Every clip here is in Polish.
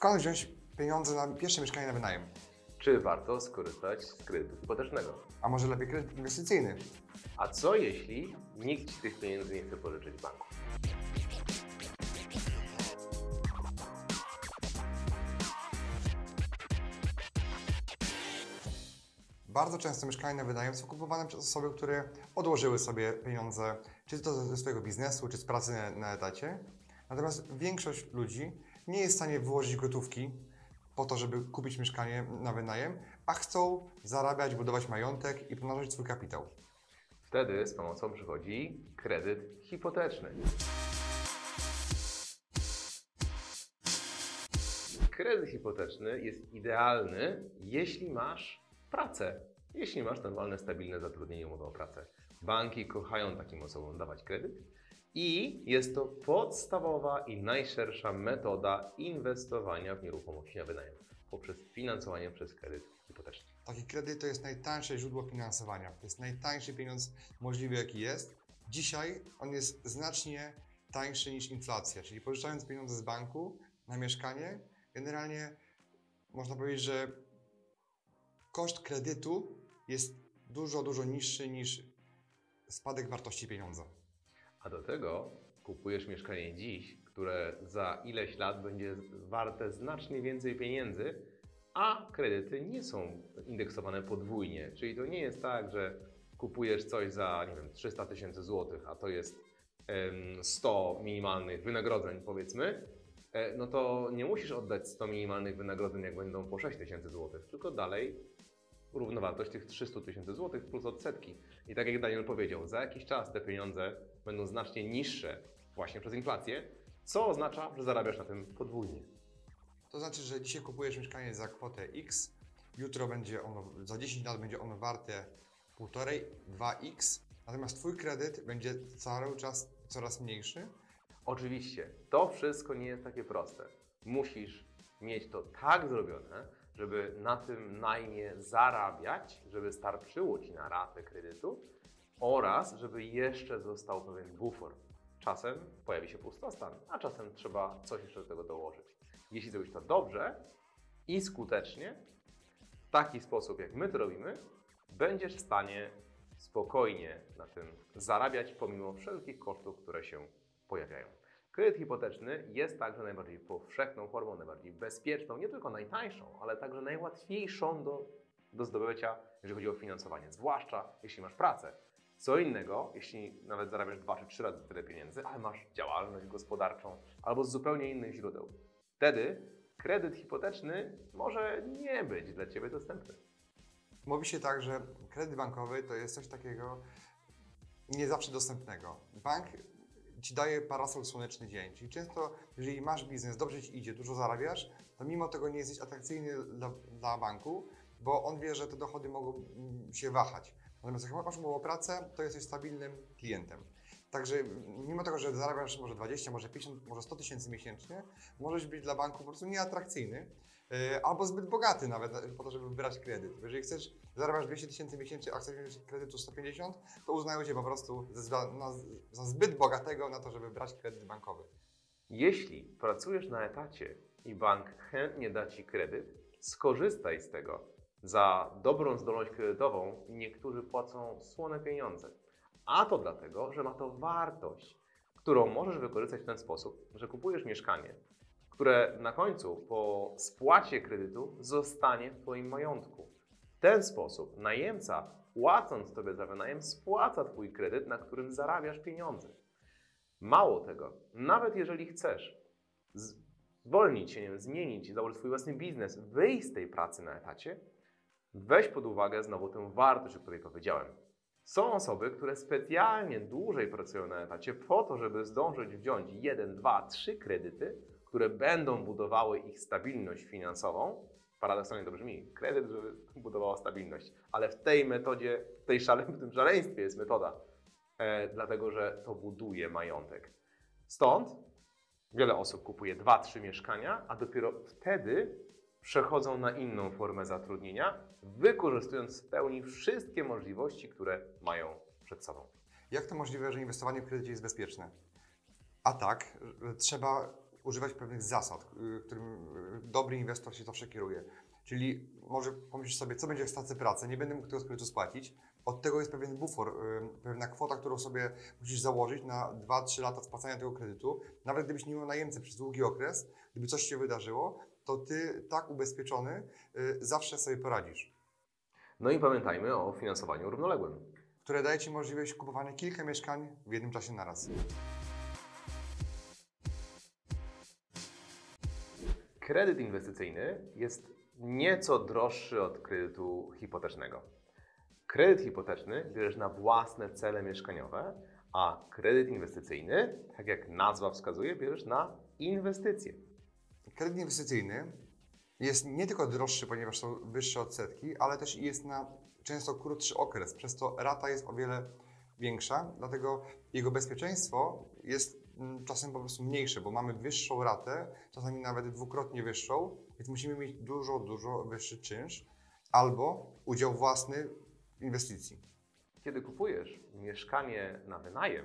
Skąd wziąć pieniądze na pierwsze mieszkanie na wynajem? Czy warto skorzystać z kredytu hipotecznego? A może lepiej kredyt inwestycyjny? A co jeśli nikt Ci tych pieniędzy nie chce pożyczyć w banku? Bardzo często mieszkania na wynajem są kupowane przez osoby, które odłożyły sobie pieniądze, czy to ze swojego biznesu, czy z pracy na, na etacie. Natomiast większość ludzi nie jest w stanie wyłożyć gotówki po to, żeby kupić mieszkanie na wynajem, a chcą zarabiać, budować majątek i pomnażać swój kapitał. Wtedy z pomocą przychodzi kredyt hipoteczny. Kredyt hipoteczny jest idealny, jeśli masz pracę, jeśli masz normalne, stabilne zatrudnienie, umowę o pracę. Banki kochają takim osobom dawać kredyt i jest to podstawowa i najszersza metoda inwestowania w nieruchomości na wynajem poprzez finansowanie przez kredyt hipoteczny. Taki kredyt to jest najtańsze źródło finansowania. To jest najtańszy pieniądz możliwy, jaki jest. Dzisiaj on jest znacznie tańszy niż inflacja, czyli pożyczając pieniądze z banku na mieszkanie, generalnie można powiedzieć, że koszt kredytu jest dużo, dużo niższy niż spadek wartości pieniądza. A do tego kupujesz mieszkanie dziś, które za ileś lat będzie warte znacznie więcej pieniędzy, a kredyty nie są indeksowane podwójnie. Czyli to nie jest tak, że kupujesz coś za nie wiem, 300 tysięcy złotych, a to jest em, 100 minimalnych wynagrodzeń, powiedzmy, e, no to nie musisz oddać 100 minimalnych wynagrodzeń, jak będą po 6 tysięcy złotych, tylko dalej równowartość tych 300 tysięcy złotych plus odsetki. I tak jak Daniel powiedział, za jakiś czas te pieniądze będą znacznie niższe właśnie przez inflację, co oznacza, że zarabiasz na tym podwójnie. To znaczy, że dzisiaj kupujesz mieszkanie za kwotę X, jutro będzie ono, za 10 lat będzie ono warte 1,5, 2x, natomiast Twój kredyt będzie cały czas coraz mniejszy. Oczywiście, to wszystko nie jest takie proste. Musisz mieć to tak zrobione, żeby na tym najmie zarabiać, żeby starczyło Ci na ratę kredytu oraz żeby jeszcze został pewien bufor. Czasem pojawi się pustostan, a czasem trzeba coś jeszcze do tego dołożyć. Jeśli zrobisz to dobrze i skutecznie, w taki sposób jak my to robimy, będziesz w stanie spokojnie na tym zarabiać pomimo wszelkich kosztów, które się pojawiają. Kredyt hipoteczny jest także najbardziej powszechną formą, najbardziej bezpieczną, nie tylko najtańszą, ale także najłatwiejszą do, do zdobycia, jeżeli chodzi o finansowanie, zwłaszcza jeśli masz pracę. Co innego, jeśli nawet zarabiasz dwa czy trzy razy tyle pieniędzy, ale masz działalność gospodarczą albo z zupełnie innych źródeł. Wtedy kredyt hipoteczny może nie być dla Ciebie dostępny. Mówi się tak, że kredyt bankowy to jest coś takiego nie zawsze dostępnego. Bank ci daje parasol słoneczny dzień. Czyli często, jeżeli masz biznes, dobrze ci idzie, dużo zarabiasz, to mimo tego nie jesteś atrakcyjny dla, dla banku, bo on wie, że te dochody mogą mm, się wahać. Natomiast jak masz umowę o pracę, to jesteś stabilnym klientem. Także mimo tego, że zarabiasz może 20, może 50, może 100 tysięcy miesięcznie, możesz być dla banku po prostu nieatrakcyjny albo zbyt bogaty nawet po to, żeby wybrać kredyt. Jeżeli chcesz, zarabiasz 200 tysięcy miesięcznie, a chcesz wziąć kredytu 150, to uznają Cię po prostu za, na, za zbyt bogatego na to, żeby brać kredyt bankowy. Jeśli pracujesz na etacie i bank chętnie da Ci kredyt, skorzystaj z tego. Za dobrą zdolność kredytową niektórzy płacą słone pieniądze. A to dlatego, że ma to wartość, którą możesz wykorzystać w ten sposób, że kupujesz mieszkanie, które na końcu po spłacie kredytu zostanie w Twoim majątku. W ten sposób najemca, płacąc Tobie za wynajem, spłaca Twój kredyt, na którym zarabiasz pieniądze. Mało tego, nawet jeżeli chcesz zwolnić się, nie wiem, zmienić, założyć swój własny biznes, wyjść z tej pracy na etacie, weź pod uwagę znowu tę wartość, o której powiedziałem. Są osoby, które specjalnie dłużej pracują na etacie po to, żeby zdążyć wziąć jeden, dwa, trzy kredyty, które będą budowały ich stabilność finansową. Paradoksalnie to brzmi, kredyt, żeby budowała stabilność, ale w tej metodzie, w, tej szale, w tym szaleństwie jest metoda, e, dlatego że to buduje majątek. Stąd wiele osób kupuje dwa, trzy mieszkania, a dopiero wtedy przechodzą na inną formę zatrudnienia, wykorzystując w pełni wszystkie możliwości, które mają przed sobą. Jak to możliwe, że inwestowanie w kredycie jest bezpieczne? A tak, trzeba używać pewnych zasad, y, którym dobry inwestor się zawsze kieruje. Czyli może pomyślisz sobie, co będzie w stacji pracy, nie będę mógł tego kredytu spłacić. Od tego jest pewien bufor, y, pewna kwota, którą sobie musisz założyć na 2-3 lata spłacania tego kredytu. Nawet gdybyś nie miał najemcy przez długi okres, gdyby coś się wydarzyło, to ty tak ubezpieczony y, zawsze sobie poradzisz. No i pamiętajmy o finansowaniu równoległym. Które daje Ci możliwość kupowania kilka mieszkań w jednym czasie naraz. Kredyt inwestycyjny jest nieco droższy od kredytu hipotecznego. Kredyt hipoteczny bierzesz na własne cele mieszkaniowe, a kredyt inwestycyjny, tak jak nazwa wskazuje, bierzesz na inwestycje. Kredyt inwestycyjny jest nie tylko droższy, ponieważ są wyższe odsetki, ale też jest na często krótszy okres, przez to rata jest o wiele większa, dlatego jego bezpieczeństwo jest czasem po prostu mniejsze, bo mamy wyższą ratę, czasami nawet dwukrotnie wyższą, więc musimy mieć dużo, dużo wyższy czynsz albo udział własny w inwestycji. Kiedy kupujesz mieszkanie na wynajem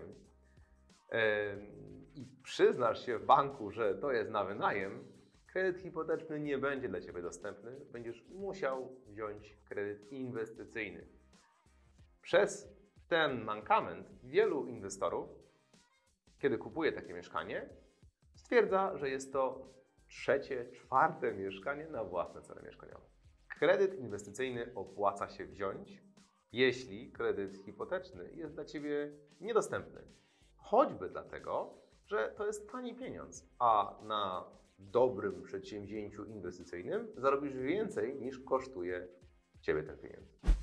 em, i przyznasz się w banku, że to jest na wynajem, kredyt hipoteczny nie będzie dla Ciebie dostępny. Będziesz musiał wziąć kredyt inwestycyjny. Przez ten mankament wielu inwestorów, kiedy kupuje takie mieszkanie, stwierdza, że jest to trzecie, czwarte mieszkanie na własne cele mieszkaniowe. Kredyt inwestycyjny opłaca się wziąć, jeśli kredyt hipoteczny jest dla Ciebie niedostępny. Choćby dlatego, że to jest tani pieniądz, a na dobrym przedsięwzięciu inwestycyjnym zarobisz więcej niż kosztuje Ciebie ten pieniądz.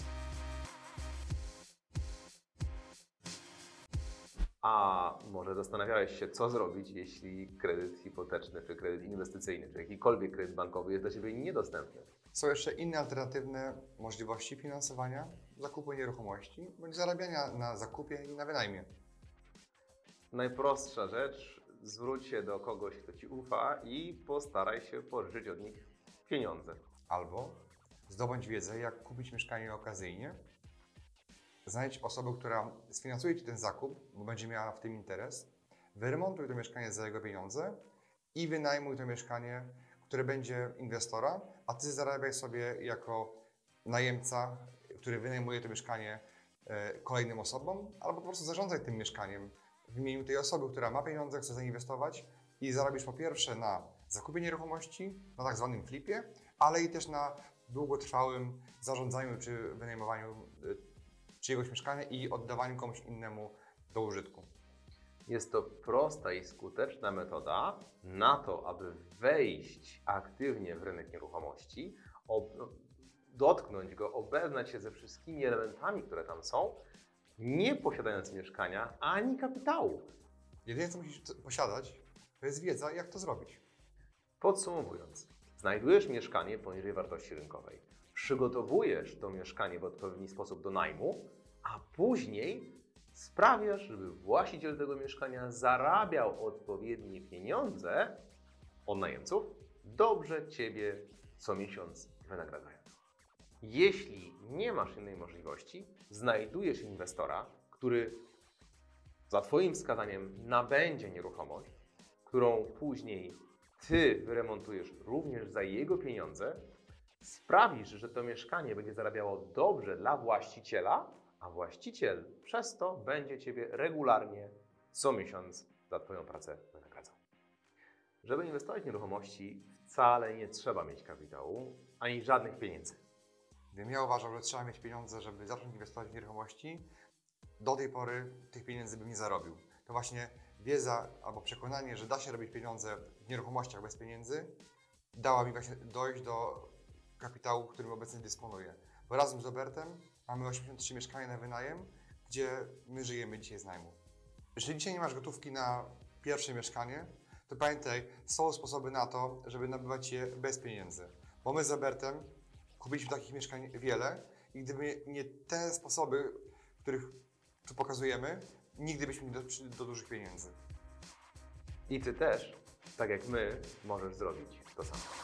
A może zastanawiałeś się, co zrobić, jeśli kredyt hipoteczny, czy kredyt inwestycyjny, czy jakikolwiek kredyt bankowy jest dla Ciebie niedostępny? Są jeszcze inne alternatywne możliwości finansowania zakupu nieruchomości bądź zarabiania na zakupie i na wynajmie. Najprostsza rzecz, zwróć się do kogoś, kto Ci ufa i postaraj się pożyczyć od nich pieniądze. Albo zdobądź wiedzę, jak kupić mieszkanie okazyjnie. Znajdź osobę, która sfinansuje Ci ten zakup, bo będzie miała w tym interes. Wyremontuj to mieszkanie za jego pieniądze i wynajmuj to mieszkanie, które będzie inwestora, a Ty zarabiaj sobie jako najemca, który wynajmuje to mieszkanie e, kolejnym osobom, albo po prostu zarządzaj tym mieszkaniem w imieniu tej osoby, która ma pieniądze, chce zainwestować i zarobisz po pierwsze na zakupie nieruchomości, na tak zwanym flipie, ale i też na długotrwałym zarządzaniu czy wynajmowaniu y, czyjegoś mieszkania i oddawaniu komuś innemu do użytku. Jest to prosta i skuteczna metoda na to, aby wejść aktywnie w rynek nieruchomości, dotknąć go, obeznać się ze wszystkimi elementami, które tam są, nie posiadając mieszkania ani kapitału. Jedyne, co musisz posiadać, to jest wiedza, jak to zrobić. Podsumowując, znajdujesz mieszkanie poniżej wartości rynkowej, przygotowujesz to mieszkanie w odpowiedni sposób do najmu, a później sprawiasz, żeby właściciel tego mieszkania zarabiał odpowiednie pieniądze od najemców, dobrze Ciebie co miesiąc wynagradzając. Jeśli nie masz innej możliwości, znajdujesz inwestora, który za Twoim wskazaniem nabędzie nieruchomość, którą później Ty wyremontujesz również za jego pieniądze, sprawisz, że to mieszkanie będzie zarabiało dobrze dla właściciela, a właściciel przez to będzie Ciebie regularnie co miesiąc za Twoją pracę wynagradzał. Żeby inwestować w nieruchomości, wcale nie trzeba mieć kapitału ani żadnych pieniędzy. Gdybym ja uważał, że trzeba mieć pieniądze, żeby zacząć inwestować w nieruchomości, do tej pory tych pieniędzy bym nie zarobił. To właśnie wiedza albo przekonanie, że da się robić pieniądze w nieruchomościach bez pieniędzy, dała mi właśnie dojść do kapitału, którym obecnie dysponuję. Bo razem z Robertem mamy 83 mieszkania na wynajem, gdzie my żyjemy dzisiaj z najmu. Jeżeli dzisiaj nie masz gotówki na pierwsze mieszkanie, to pamiętaj, są sposoby na to, żeby nabywać je bez pieniędzy. Bo my z Robertem kupiliśmy takich mieszkań wiele i gdyby nie te sposoby, których tu pokazujemy, nigdy byśmy nie doszli do dużych pieniędzy. I Ty też, tak jak my, możesz zrobić to samo.